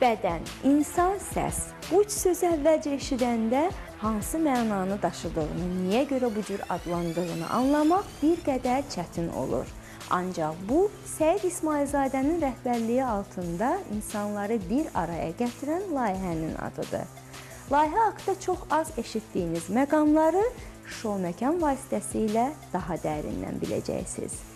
Bədən, insan, səs. Bu üç sözü əvvəlcə eşidəndə hansı mənanı daşıdığını, niyə görə bu cür adlandığını anlamaq bir qədər çətin olur. Ancaq bu Səid İsmailzadənin rəhbərliyi altında insanları bir araya gətirən layihənin adıdır. Layihə haqqında çox az eşitdiyiniz məqamları şou məkan vasitəsilə daha dərindən biləcəksiniz.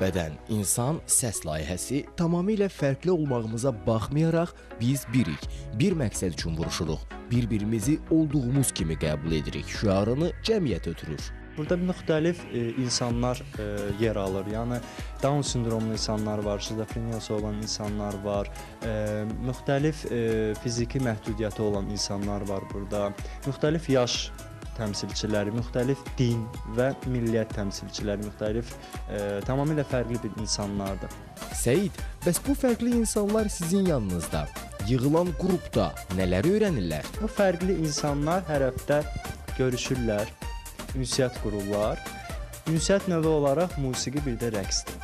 Bədən, insan, səs layihəsi tamamilə fərqli olmağımıza baxmayaraq biz birik, bir məqsəd üçün vuruşuruq, bir-birimizi olduğumuz kimi qəbul edirik şüarını cəmiyyət ötürür. Burada müxtəlif e, insanlar e, yer alır. Yəni Down sindromlu insanlar var, şizofreniyası olan insanlar var, e, müxtəlif e, fiziki məhdudiyyəti olan insanlar var burada. Müxtəlif yaş təmsilçiləri, müxtəlif din və milliyyət təmsilçiləri, müxtəlif e, tamamilə fərqli bir insanlardır. Səid, bəs bu fərqli insanlar sizin yanınızda yığılan qrupda nələr öyrənirlər? Bu fərqli insanlar hər həftə görüşürlər, ünsiyyət qururlar. Ünsiyyət növü olaraq musiqi bir də rəqsdir.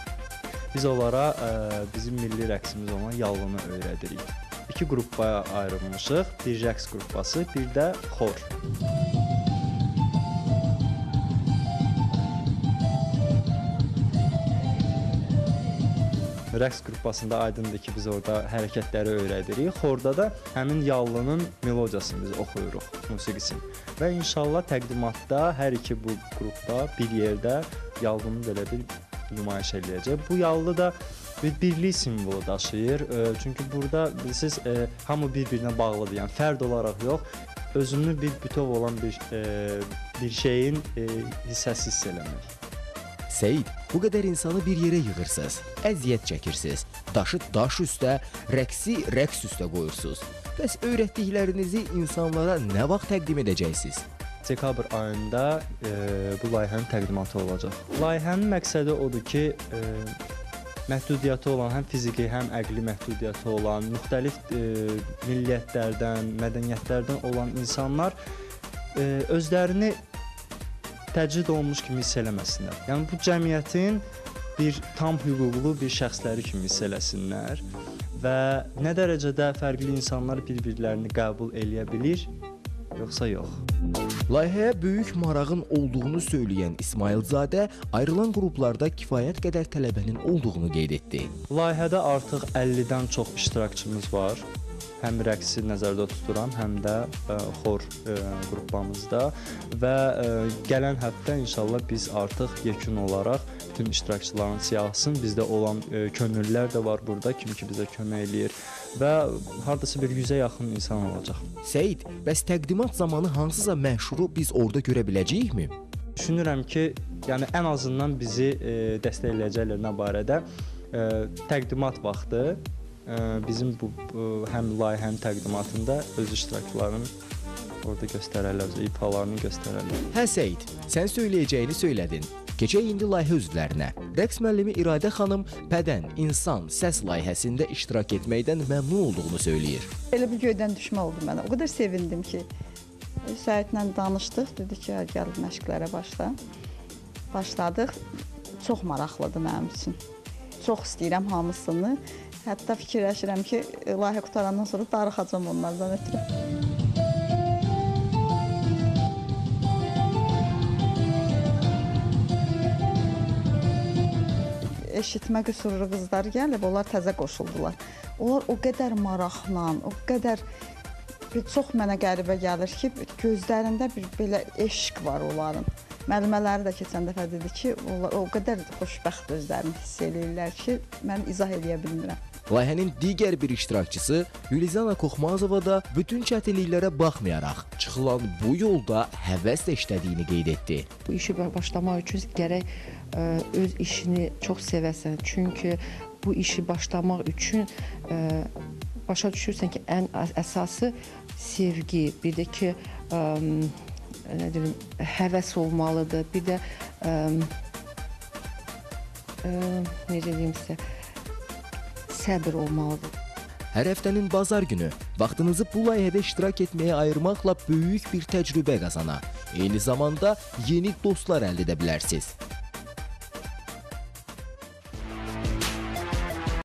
Biz onlara ə, bizim milli rəqsimiz olan yallını öyrədirik. İki qrupaya ayrılmışıq. Bir rəqs qrupası, bir də xor. Rəqs qrupasında aydındır ki, biz orada hərəkətləri öyrədirik. Xorda da həmin yallının melodiyasını biz oxuyuruq, musiqisini. Və inşallah təqdimatda hər iki bu qrupda bir yerdə yallını belə bir nümayiş eləyəcək. Bu yallı da bir birlik simvolu daşıyır. Çünki burada bilirsiniz, hamı bir-birinə bağlıdır. Yəni fərd olaraq yox, özünü bir bütöv olan bir bir şeyin hissəsi hiss eləmək. Səid, bu qədər insanı bir yerə yığırsınız, əziyyət çəkirsiniz, daşı daş üstə, rəqsi rəqs üstə qoyursunuz. Bəs öyrətdiklərinizi insanlara nə vaxt təqdim edəcəksiniz? Dekabr ayında e, bu layihənin təqdimatı olacaq. Layihənin məqsədi odur ki, e, məhdudiyyəti olan, həm fiziki, həm əqli məhdudiyyəti olan, müxtəlif e, milliyyətlərdən, mədəniyyətlərdən olan insanlar e, özlərini təcrid olunmuş kimi hiss eləməsinlər. Yəni bu cəmiyyətin bir tam hüquqlu bir şəxsləri kimi hiss eləsinlər və nə dərəcədə fərqli insanlar bir-birlərini qəbul eləyə bilir, yoxsa yox. Layihəyə böyük marağın olduğunu söyləyən İsmailzadə ayrılan qruplarda kifayət qədər tələbənin olduğunu qeyd etdi. Layihədə artıq 50-dən çox iştirakçımız var həm rəqsi nəzərdə tuturam, həm də ə, e, xor ə, e, qrupamızda və ə, e, gələn həftə inşallah biz artıq yekun olaraq bütün iştirakçıların siyahısını bizdə olan ə, könüllülər də var burada, kim ki bizə kömək eləyir və hardasa bir 100-ə yaxın insan olacaq. Səid, bəs təqdimat zamanı hansısa məşhuru biz orada görə biləcəyikmi? Düşünürəm ki, yəni ən azından bizi e, dəstəkləyəcəklər nə barədə e, təqdimat vaxtı bizim bu, bu həm layihənin təqdimatında öz iştirakçılarını orada göstərərlər, öz ifalarını göstərərlər. Hə Səid, sən söyləyəcəyini söylədin. Keçək indi layihə üzvlərinə. Rəqs müəllimi İradə xanım bədən, insan, səs layihəsində iştirak etməkdən məmnun olduğunu söyləyir. Elə bir göydən düşmə oldu mənə. O qədər sevindim ki, Səidlə danışdıq, dedi ki, gəl məşqlərə başla. Başladıq. Çox maraqlıdır mənim üçün. Çox istəyirəm hamısını. Hətta fikirləşirəm ki, layihə qutarandan sonra darıxacam onlardan ötürü. eşitmə qüsurlu qızlar gəlib, onlar təzə qoşuldular. Onlar o qədər maraqla, o qədər çox mənə qəribə gəlir ki, gözlərində bir belə eşq var onların. Müəllimələri də keçən dəfə dedi ki, onlar o qədər xoşbəxt özlərini hiss eləyirlər ki, mən izah edə bilmirəm. Layihənin digər bir iştirakçısı Yulizana Koxmazova da bütün çətinliklərə baxmayaraq çıxılan bu yolda həvəslə işlədiyini qeyd etdi. Bu işi başlamaq üçün gərək ə, e, öz işini çox sevəsən. Çünki bu işi başlamaq üçün ə, e, başa düşürsən ki, ən əsası sevgi, bir də ki, ə, nə deyim, həvəs olmalıdır. Bir də ə, ə, necə deyim sizə, səbr olmalıdır. Hər həftənin bazar günü vaxtınızı bu layihədə iştirak etməyə ayırmaqla böyük bir təcrübə qazana, eyni zamanda yeni dostlar əldə edə bilərsiniz.